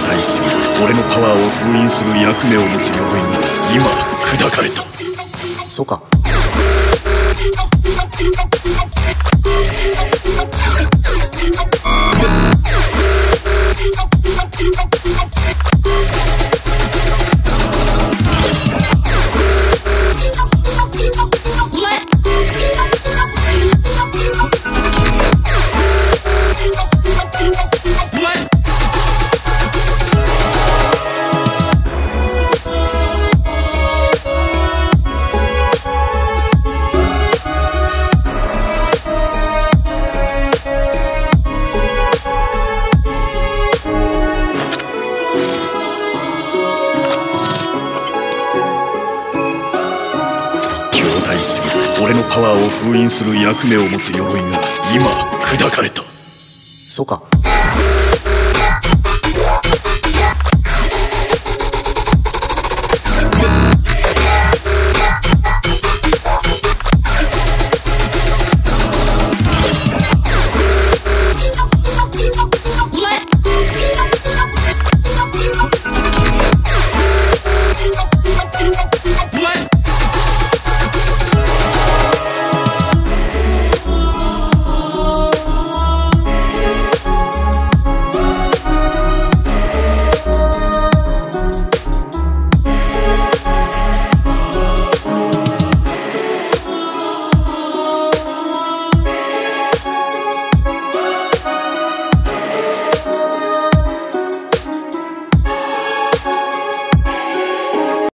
大すぎ俺のパワーを封印する役目を持つ鎧に今砕かれた。そうか。俺のパワーを封印する役目を持つ鎧が今砕かれた。そうか。